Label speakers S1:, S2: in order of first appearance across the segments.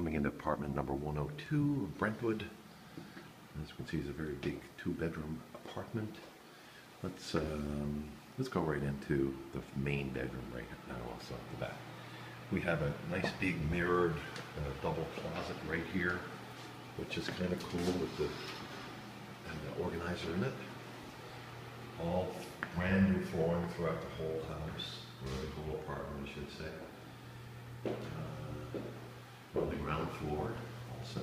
S1: coming into apartment number 102 of Brentwood. As you can see, it's a very big two-bedroom apartment. Let's um, let's go right into the main bedroom right now, also at the back. We have a nice big mirrored uh, double closet right here, which is kind of cool with the, and the organizer in it. All brand new flooring throughout the whole house, or the whole apartment, I should say. Uh, the ground floor also.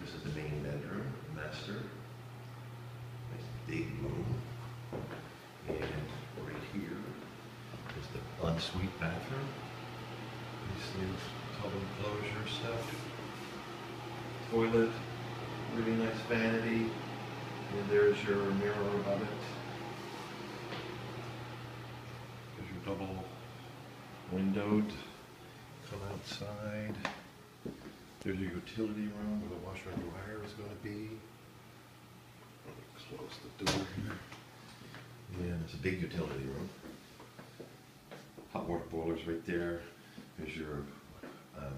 S1: This is the main bedroom, master. Nice big room. And right here is the ensuite bathroom. Nice new tub enclosure stuff. Toilet, really nice vanity. And there's your mirror above it. There's your double windowed. Come outside. There's your utility room where the washer and dryer is going to be. Close the door here. And it's a big utility room. Hot water boilers right there. There's your um,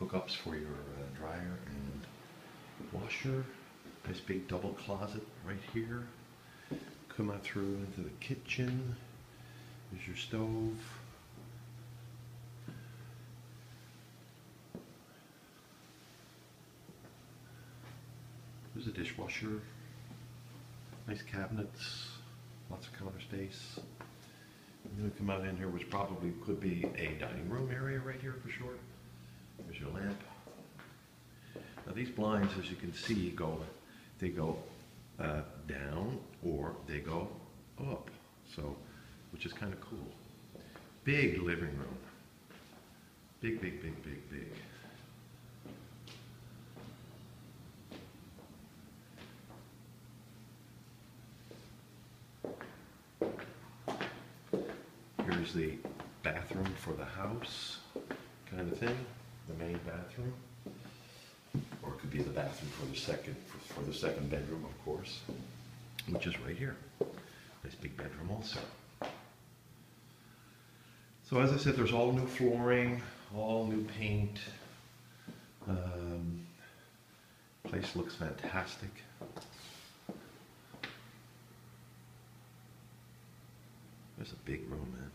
S1: hookups for your uh, dryer and washer. Nice big double closet right here. Come out through into the kitchen. There's your stove. There's a dishwasher. Nice cabinets. Lots of counter space. And then we come out in here, which probably could be a dining room area right here for sure. There's your lamp. Now these blinds, as you can see, go, they go uh, down or they go up. So, which is kind of cool. Big living room. Big, big, big, big, big. Here's the bathroom for the house, kind of thing, the main bathroom. Or it could be the bathroom for the second, for- the second bedroom, of course, which is right here. Nice big bedroom also. So as I said, there's all new flooring, all new paint. Um, Place looks fantastic. There's a big room, man.